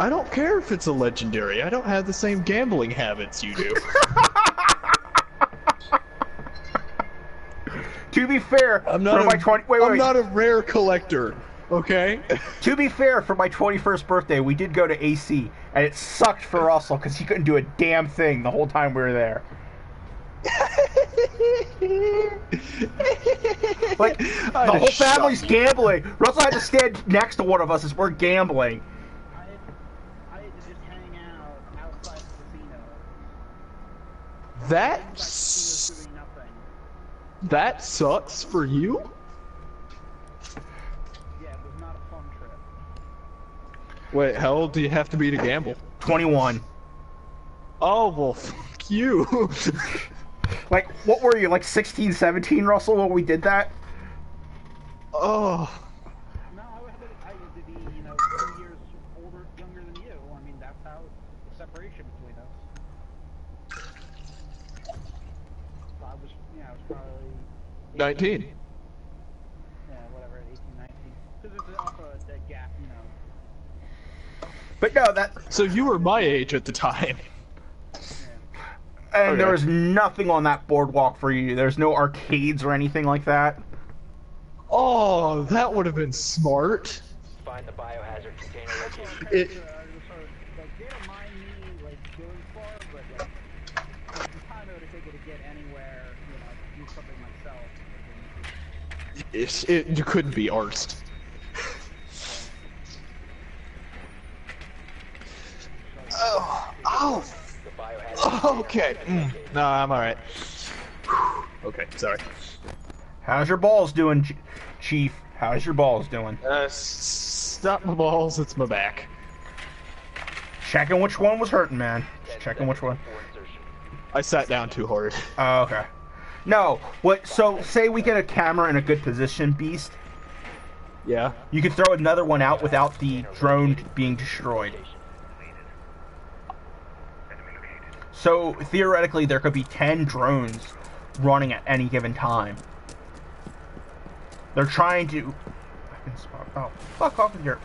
I don't care if it's a legendary. I don't have the same gambling habits you do. To be fair, I'm not for a, my 20 wait, wait, I'm wait, not a rare collector. Okay. To be fair, for my 21st birthday, we did go to AC, and it sucked for Russell because he couldn't do a damn thing the whole time we were there. Like the whole family's gambling. Russell had to stand next to one of us as we're gambling. I had, I had to just hang out outside the casino. That Inside the s- casino's doing nothing. that sucks for you. Yeah, it was not a fun trip. Wait, how old do you have to be to gamble? 21. Oh well, fuck you. Like, what were you, like 16, 17, Russell, when we did that? oh, No, I had to, I had to be, you know, two years older, younger than you. I mean, that's how the separation between us. So I was, yeah, I was probably 19. yeah, whatever, 18, 19. Because there's also a, a gap, you know. But no, that. So you were my age at the time. And Okay. there was nothing on that boardwalk for you. There's no arcades or anything like that. Oh, that would have been smart. Find the biohazard container location. It, Uh, so, like, they don't mind me, like, going far, but, like, the time it would take it to get anywhere, you know, do something myself. It, it you couldn't be arsed. Oh, oh, okay. Mm, no, I'm alright. Okay, sorry. How's your balls doing, Ch- Chief? How's your balls doing? Uh, stop my balls, it's my back. Checking which one was hurting, man. Just checking which one. I sat down too hard. Oh, okay. No, what? So, say we get a camera in a good position, Beast. Yeah? You can throw another one out without the drone being destroyed. So theoretically, there could be ten drones running at any given time. They're trying to. I can spot. Oh, fuck off with your.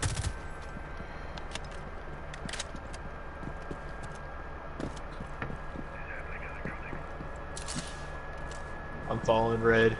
I'm falling red.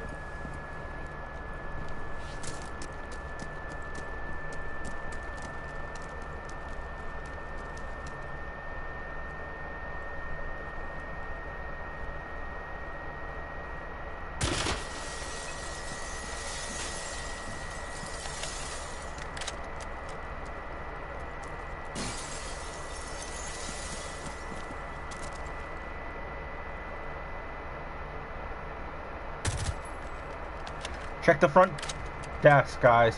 Check the front desk, guys.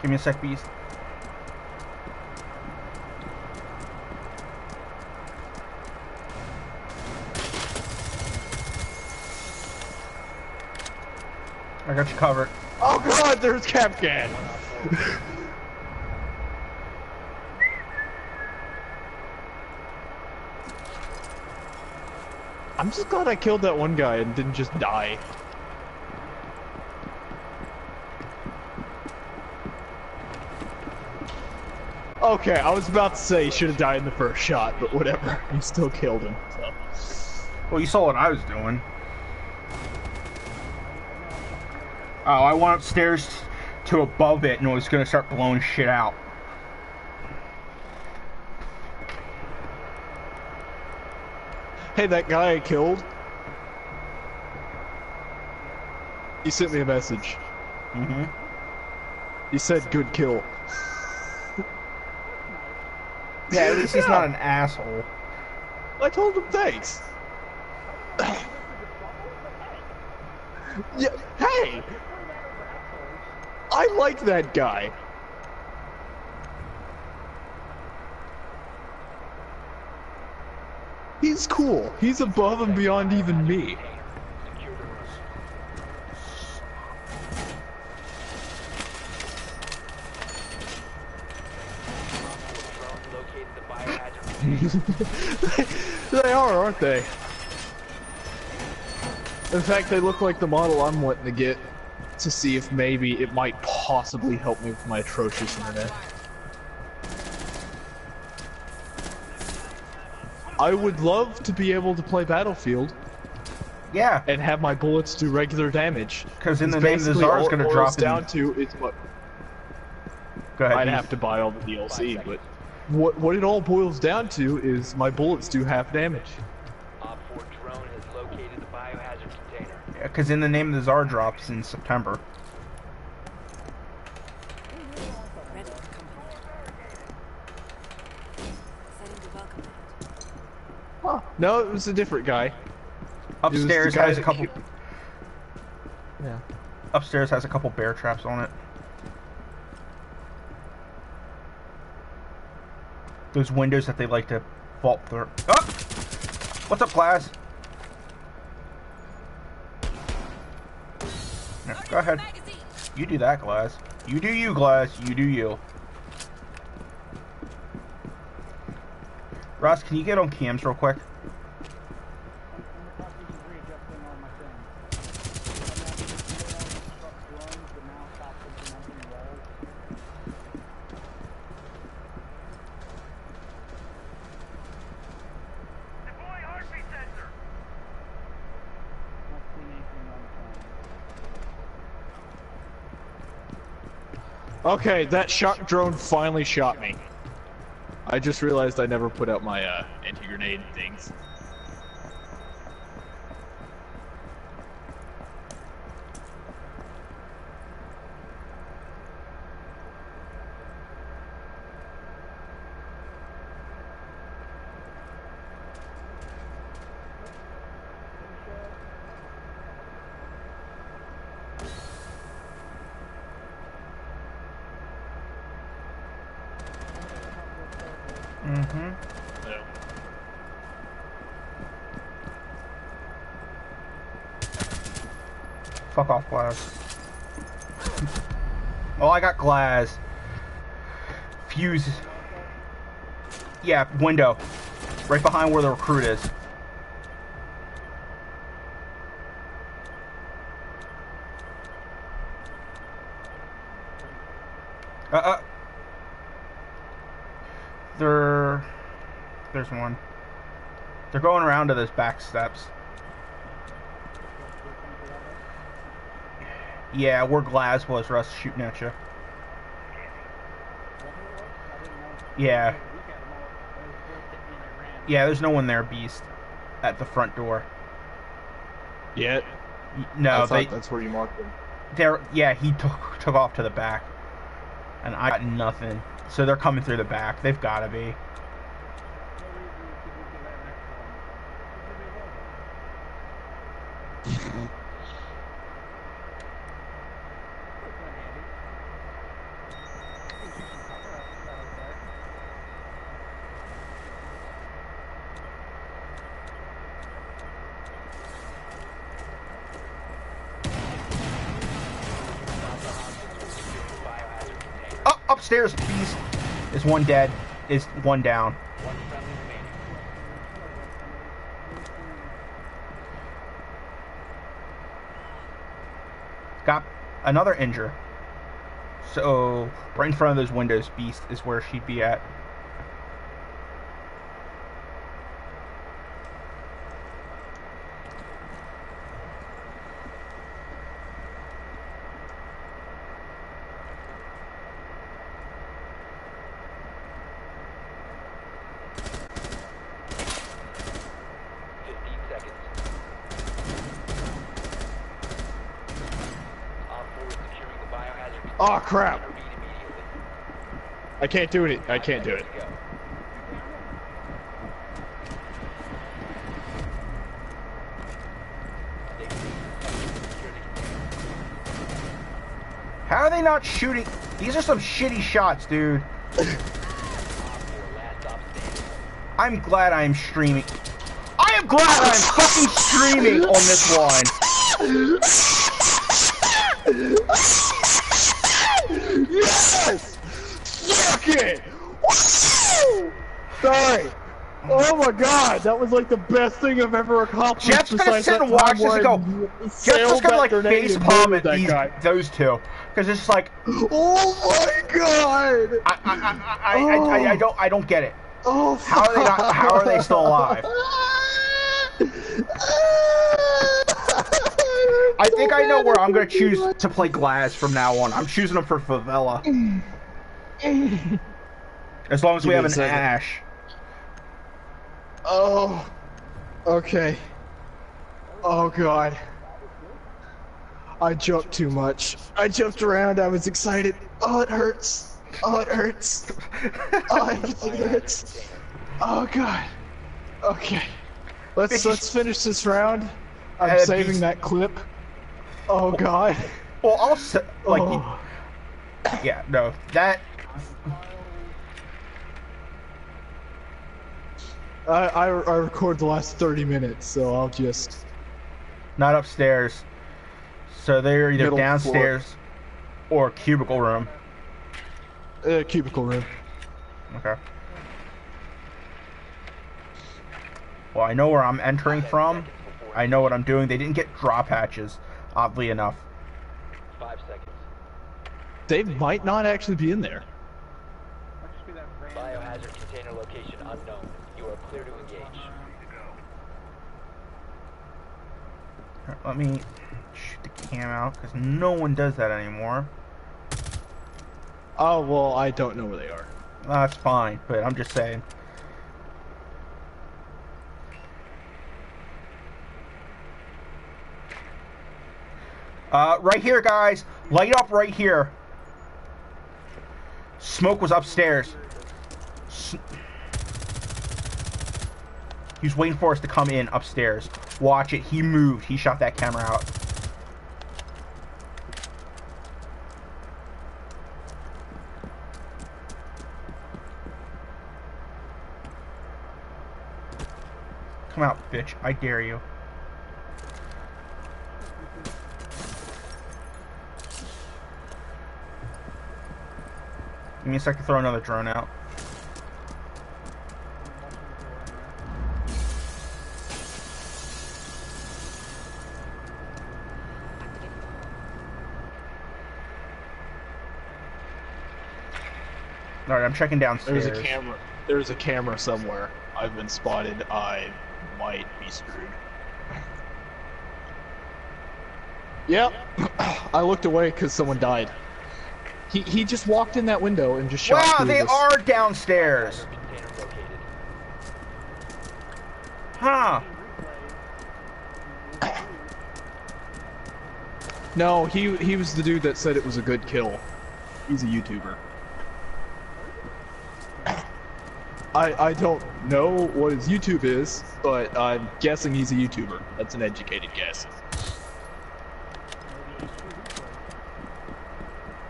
Give me a sec, Beast. I got you covered. Oh god, there's Kapkan! I'm just glad I killed that one guy and didn't just die. Okay, I was about to say he should have died in the first shot, but whatever. You still killed him. So. Well, you saw what I was doing. Oh, I went upstairs to above it and was gonna start blowing shit out. Hey, that guy I killed. He sent me a message. Mm-hmm. He said, "Good kill." Yeah, at least he's not an asshole. I told him thanks. yeah, hey! I like that guy. He's cool. He's above and beyond even me. Secure the room. Drones located the biohazard container. they are, aren't they? In fact, they look like the model I'm wanting to get to see if maybe it might possibly help me with my atrocious internet. I would love to be able to play Battlefield Yeah, and have my bullets do regular damage. because in the name of the basically czar is going to boils drop in. down to it's what Go ahead. I'd have to buy all the DLC, but what what it all boils down to is my bullets do half damage. Op 4 drone has located the biohazard container. Because in the name of the czar drops in September. No, it was a different guy. the Upstairs has a couple. ki- Yeah. Upstairs has a couple bear traps on it. Those windows that they like to vault through. Ah! Oh! What's up, Glaz? No, go ahead. You do that, Glaz. You do you, Glaz. You do you. Ross, can you get on cams real quick? I'm in the process of readjusting all my things. I'm having to slow down and construct drones that now stop implementing walls. Not seeing anything on the phone. Okay, that shock drone finally shot me. I just realized I never put out my uh, anti-grenade things. Mm-hmm. So, Fuck off, Glaz. Oh, I got Glaz. Fuze. Yeah, window. Right behind where the recruit is. Uh, uh. There. There's one. They're going around to those back steps. Yeah, where Glaz was, Russ shooting at you. Yeah. Yeah, there's no one there, Beast. At the front door. yeah, No, thought they that's where you marked them. they're yeah, he took took off to the back. And I got nothing. So they're coming through the back. They've gotta be. Up upstairs, Beast. Is one dead. Is one down. Got another injure. So right in front of those windows, Beast is where she'd be at. Fifteen seconds. Op 4 is securing the biohazard container. Oh crap! I can't do it. I can't do it. Seconds to go. Stay clear. Secure the container. How are they not shooting? These are some shitty shots, dude. Op 4 last stop standing. I'm glad I'm streaming. I am glad I'm fucking streaming on this one. Yes! Fuck it! Woo! Sorry. Oh my god, that was like the best thing I've ever accomplished. Jeff's gonna sit and watch this and go, Jeff's just gonna like face palm at these, guy. those two. Because it's like, Oh my god! I, I, I, I, I, I, I don't, I don't get it. Oh, oh How are they not- how are they still alive? I think I know where I'm gonna choose to play Glaz from now on. I'm choosing them for Favela. As long as we have an second. Ash. Oh, okay. Oh god. I jumped too much. I jumped around. I was excited. Oh, it hurts. Oh, it hurts. Oh, everything hurts. Oh god. Okay. Let's let's finish this round. I'm Uh, saving that clip. Oh god. Well, I'll say, like, Oh. yeah, no, that. I, I I record the last 30 minutes, so I'll just. Not upstairs. So they're either Middle floor. downstairs or cubicle room. Uh, cubicle room. Okay. Well, I know where I'm entering from. I know what I'm doing. They didn't get drop hatches, oddly enough. Five seconds. They might not actually be in there. Might just be that random. Biohazard container location unknown. You are clear to engage. Let me shoot the cam out because no one does that anymore. Oh well, I don't know where they are. That's fine, but I'm just saying. Uh, right here, guys. Light up right here. Smoke was upstairs. S- he was waiting for us to come in upstairs. Watch it. He moved. He shot that camera out. Come out, bitch. I dare you. Give me a sec to throw another drone out. Alright, I'm checking downstairs. There's a camera. There's a camera somewhere. I've been spotted. I might be screwed. Yep. I looked away because someone died. He he just walked in that window and just shot. Wow, through they this- are downstairs. Huh. No, he he was the dude that said it was a good kill. He's a YouTuber. I I don't know what his YouTube is, but I'm guessing he's a YouTuber. That's an educated guess.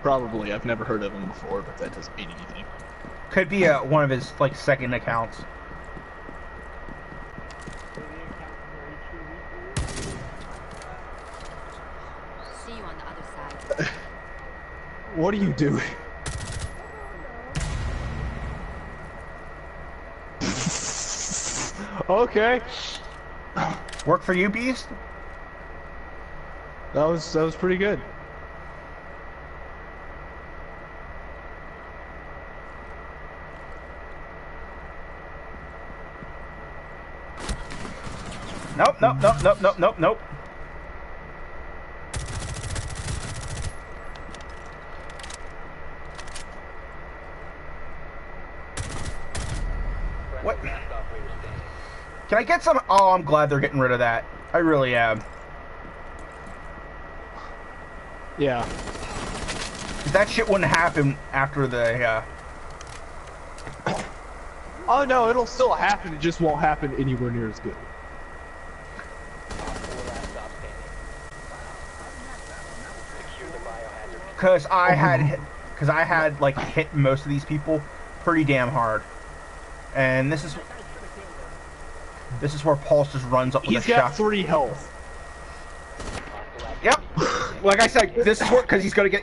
Probably. I've never heard of him before, but that doesn't mean anything. Could be a, one of his like second accounts. See you on the other side. What are you doing? Okay. Work for you, Beast? That was that was pretty good. Nope, nope, nope, nope, nope, nope, nope. What? Last operator standing. Can I get some? Oh, I'm glad they're getting rid of that. I really am. Yeah. That shit wouldn't happen after the. Uh, Oh no, it'll still happen. It just won't happen anywhere near as good. Four last stop standing. Secure the biohazard. Cause I had, cause I had like hit most of these people pretty damn hard, and this is, this is where Pulse just runs up with He's a got shot. three health. Yep. Like I said, this is where because he's gonna get